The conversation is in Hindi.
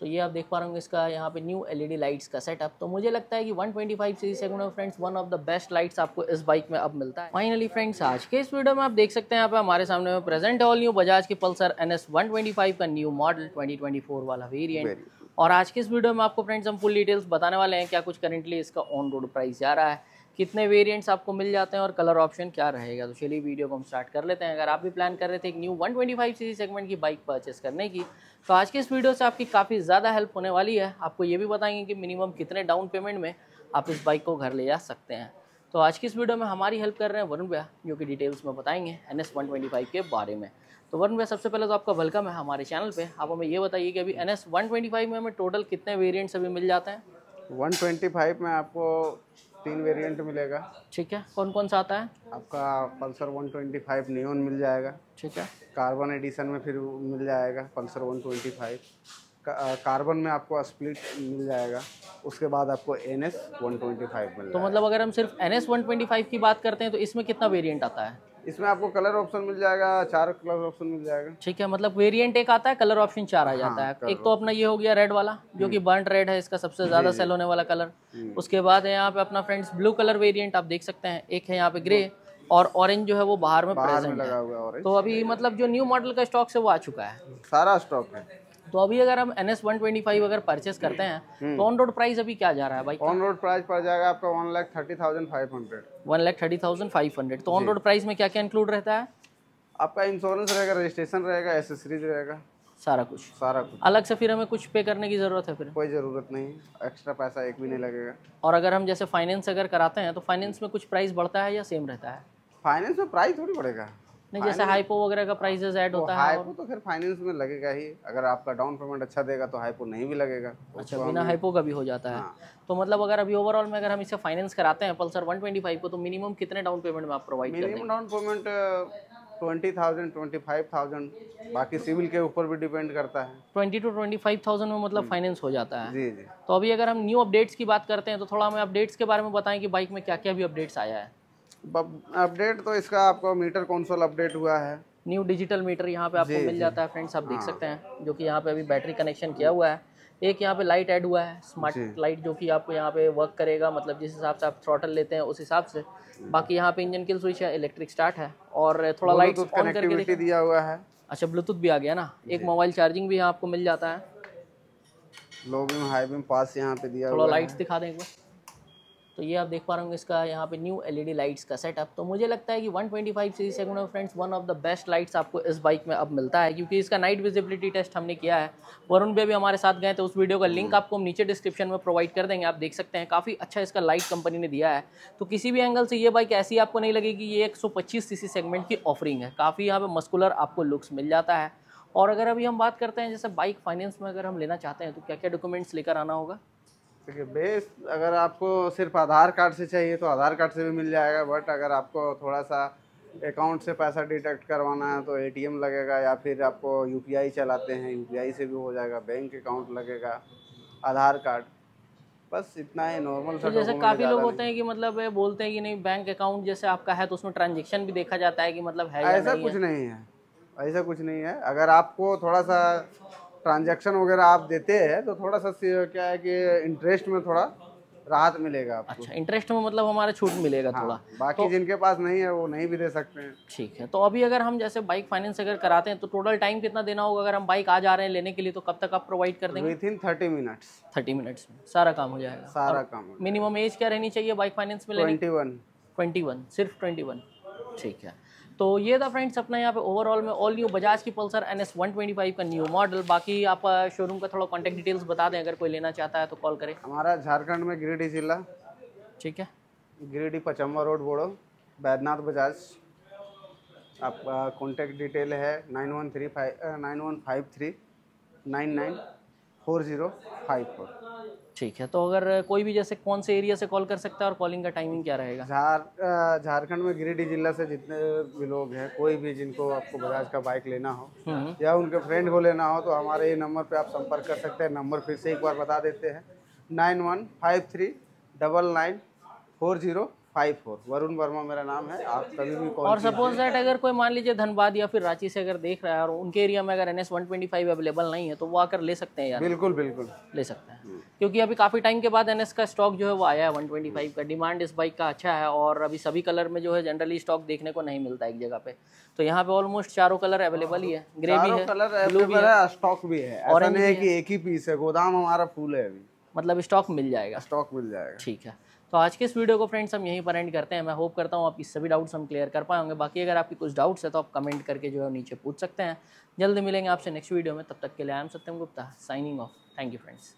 तो ये आप देख पा रहे होंगे इसका यहाँ पे न्यू एलईडी लाइट्स का सेटअप तो मुझे लगता है कि 125 सीसी सेगमेंट में friends one of the best lights आपको इस बाइक में अब मिलता है। फाइनली फ्रेंड्स आज के इस वीडियो में आप देख सकते हैं यहाँ पे हमारे सामने में प्रेजेंट ऑल न्यू बजाज की पल्सर एन एस का न्यू मॉडल 2024 वाला वेरियंट और आज के इस वीडियो में आपको फ्रेंड्स हम फुल डिटेल्स बताने वाले हैं क्या कुछ करेंटली इसका ऑन रोड प्राइस जा रहा है। कितने वेरिएंट्स आपको मिल जाते हैं और कलर ऑप्शन क्या रहेगा? तो चलिए वीडियो को हम स्टार्ट कर लेते हैं। अगर आप भी प्लान कर रहे थे एक न्यू 125 सीसी सेगमेंट की बाइक परचेस करने की तो आज की इस वीडियो से आपकी काफ़ी ज़्यादा हेल्प होने वाली है। आपको ये भी बताएँगे कि मिनिमम कितने डाउन पेमेंट में आप इस बाइक को घर ले जा सकते हैं। तो आज की इस वीडियो में हमारी हेल्प कर रहे हैं वरुण भैया, जो कि डिटेल्स में बताएँगे एन एस के बारे में। तो वरुण भैया, सबसे पहले तो आपका वेलकम है हमारे चैनल पे। आप हमें ये बताइए कि अभी एन एस में हमें टोटल कितने वेरियंट्स अभी मिल जाते हैं? 125 में आपको तीन वेरिएंट मिलेगा। ठीक है। कौन कौन सा आता है? आपका पल्सर 125 नियोन मिल जाएगा। ठीक है। कार्बन एडिशन में फिर मिल जाएगा पल्सर 125 का, कार्बन में आपको स्प्लिट मिल जाएगा। उसके बाद आपको N S one twenty five मिल तो मतलब अगर हम सिर्फ़ N S one twenty five की बात करते हैं तो इसमें कितना वेरियंट आता है? इसमें आपको कलर ऑप्शन मिल जाएगा चार कलर ऑप्शन मिल जाएगा। ठीक है मतलब वेरिएंट एक आता है कलर ऑप्शन चार आ जाता हाँ, है एक तो अपना ये हो गया रेड वाला जो कि बर्न रेड है इसका सबसे ज़्यादा सेल होने वाला कलर उसके बाद है यहाँ पे अपना फ्रेंड्स ब्लू कलर वेरिएंट आप देख सकते हैं। एक है यहाँ पे ग्रे और ऑरेंज जो है वो बाहर में बाहर में लगा हुआ है तो अभी मतलब जो न्यू मॉडल का स्टॉक है वो आ चुका है। सारा स्टॉक है। तो अभी अगर हम N S one twenty five अगर परचेस करते हैं तो ऑन रोड प्राइस अभी क्या जा रहा है भाई? ऑन रोड प्राइस पड़ जाएगा आपका one lakh thirty thousand five hundred one lakh thirty thousand five hundred तो ऑन रोड प्राइस में क्या क्या इंक्लूड रहता है? आपका इंश्योरेंस रहेगा रजिस्ट्रेशन रहेगा एसेसरीज रहेगा। सारा कुछ। सारा कुछ। अलग से फिर हमें कुछ पे करने की ज़रूरत है फिर? कोई ज़रूरत नहीं। एक्स्ट्रा पैसा एक भी नहीं लगेगा। और अगर हम जैसे फाइनेंस अगर कराते हैं तो फाइनेंस में कुछ प्राइस बढ़ता है या सेम रहता है? फाइनेंस में प्राइस थोड़ी बढ़ेगा। नहीं जैसे हाइपो वगैरह का प्राइसेस ऐड होता है हाइपो तो फिर फाइनेंस में लगेगा ही। अगर आपका डाउन पेमेंट अच्छा देगा तो हाइपो नहीं भी लगेगा। अच्छा बिना हाइपो का भी हो जाता है। तो मतलब अगर अभी ओवरऑल में अगर हम इसे फाइनेंस कराते हैं पल्सर 125 को तो मिनिमम कितने डाउन पेमेंट में आप प्रोवाइड करते minimum down payment twenty thousand twenty five thousand बाकी सिविल के ऊपर भी डिपेंड करता है। Twenty two twenty five thousand में मतलब फाइनेंस हो जाता है। जी जी। तो अभी अगर हम न्यू अपडेट्स की बात करते हैं तो थोड़ा हमें अपडेट्स के बारे में बताएँ कि बाइक में क्या क्या भी अपडेट्स आया है। अपडेट तो इसका आपको मीटर कंसोल अपडेट हुआ है? न्यू डिजिटल मीटर यहाँ पे आपको मिल जाता है फ्रेंड्स आप देख सकते हैं जो कि यहाँ पे अभी बैटरी कनेक्शन किया हुआ है। एक यहाँ पे लाइट ऐड हुआ है स्मार्ट लाइट जो कि आपको यहाँ पे वर्क करेगा मतलब जिस हिसाब से आप थ्रॉटल लेते हैं उस हिसाब से। बाकी यहाँ पे इंजन किल स्विच है इलेक्ट्रिक स्टार्ट है और थोड़ा लाइट ऑन करके कनेक्टिविटी दिया हुआ है। अच्छा ब्लूटूथ भी आ गया ना? एक मोबाइल चार्जिंग भी यहाँ आपको मिल जाता है। Low beam high beam pass यहाँ पे दिया थोड़ा लाइट्स दिखा दें एक बार। तो ये आप देख पा रहे होंगे इसका यहाँ पे न्यू एलईडी लाइट्स का सेटअप तो मुझे लगता है कि 125 सीसी सेगमेंट में friends one of the best lights आपको इस बाइक में अब मिलता है क्योंकि इसका नाइट विजिबिलिटी टेस्ट हमने किया है। वरुण भी अभी हमारे साथ गए तो उस वीडियो का लिंक आपको हम नीचे डिस्क्रिप्शन में प्रोवाइड कर देंगे। आप देख सकते हैं काफ़ी अच्छा इसका लाइट कंपनी ने दिया है। तो किसी भी एंगल से ये बाइक ऐसी आपको नहीं लगेगी ये एक सी सेगमेंट की ऑफरिंग है। काफ़ी यहाँ पर मस्कुलर आपको लुक्स मिल जाता है। और अगर अभी हम बात करते हैं जैसे बाइक फाइनेंस में अगर हम लेना चाहते हैं तो क्या क्या डॉक्यूमेंट्स लेकर आना होगा? देखिए बेस अगर आपको सिर्फ़ आधार कार्ड से चाहिए तो आधार कार्ड से भी मिल जाएगा बट अगर आपको थोड़ा सा अकाउंट से पैसा डिटेक्ट करवाना है तो एटीएम लगेगा या फिर आपको यूपीआई चलाते हैं यूपीआई से भी हो जाएगा बैंक अकाउंट लगेगा आधार कार्ड। बस इतना ही नॉर्मल तो जैसे काफ़ी लोग होते हैं कि मतलब ये बोलते हैं कि नहीं बैंक अकाउंट जैसे आपका है तो उसमें ट्रांजेक्शन भी देखा जाता है कि मतलब है ऐसा कुछ। नहीं है ऐसा कुछ नहीं है। अगर आपको थोड़ा सा ट्रांजैक्शन वगैरह आप देते हैं तो थोड़ा सा क्या है कि इंटरेस्ट में थोड़ा राहत मिलेगा आपको। अच्छा इंटरेस्ट में मतलब हमारा छूट मिलेगा हाँ, थोड़ा। बाकी जिनके पास नहीं है वो नहीं भी दे सकते हैं। ठीक है तो अभी अगर हम जैसे बाइक फाइनेंस अगर कराते हैं तो टोटल टाइम कितना देना होगा? अगर हम बाइक आ जा रहे हैं लेने के लिए तो कब तक आप प्रोवाइड कर देंगे? Within thirty minutes thirty minutes में। सारा काम हो जाएगा। सारा काम मिनिमम एज क्या रहनी चाहिए बाइक फाइनेंस में ट्वेंटी वन ट्वेंटी वन सिर्फ़ ट्वेंटी वन ठीक है। तो ये था फ्रेंड्स अपना यहाँ पे ओवरऑल में ऑल न्यू बजाज की Pulsar N S one twenty five का न्यू मॉडल बाकी आप शोरूम का थोड़ा कॉन्टैक्ट डिटेल्स बता दें अगर कोई लेना चाहता है तो कॉल करें। हमारा झारखंड में गिरिडीह जिला। ठीक है। गिरिडीह पचम्बा रोड बोड़ो। बैद्यनाथ बजाज आपका कॉन्टैक्ट डिटेल है nine one three five nine one five three nine nine four zero five four. ठीक है तो अगर कोई भी जैसे कौन से एरिया से कॉल कर सकता है और कॉलिंग का टाइमिंग क्या रहेगा? झार झारखंड में गिरिडीह जिला से जितने भी लोग हैं कोई भी जिनको आपको बजाज का बाइक लेना हो हम्म। या उनके फ्रेंड को लेना हो तो हमारे ये नंबर पे आप संपर्क कर सकते हैं। नंबर फिर से एक बार बता देते हैं। Nine one five three double nine four zero five four. Varun Verma मेरा नाम है। आप कभी भी कॉल और सपोज़ दैट अगर कोई मान लीजिए धनबाद या फिर रांची से अगर देख रहा है और उनके एरिया में अगर N S one twenty five available नहीं है तो वो आकर ले सकते हैं यार। बिल्कुल बिल्कुल। ले सकते हैं। क्योंकि अभी काफ़ी टाइम के बाद एन एस का स्टॉक जो है वो आया है 125 का। डिमांड इस बाइक का अच्छा है और अभी सभी कलर में जो है जनरली स्टॉक देखने को नहीं मिलता एक जगह पे। तो यहाँ पे ऑलमोस्ट चारों कलर अवेलेबल ही है। ग्रे भी है कलर अवेलेबल है स्टॉक भी है। नहीं है कि एक ही पीस है गोदाम हमारा फूल है अभी। मतलब स्टॉक मिल जाएगा। स्टॉक मिल जाएगा। ठीक है। तो आज के इस वीडियो को फ्रेंड्स हम यहीं पर एंड करते हैं। मैं होप करता हूँ आपकी सभी डाउट्स हम क्लियर कर पाए होंगे। बाकी अगर आपकी कुछ डाउट्स है तो आप कमेंट करके जो है नीचे पूछ सकते हैं। जल्द मिलेंगे आपसे नेक्स्ट वीडियो में। तब तक के लिए I am Satyam Gupta signing off thank you friends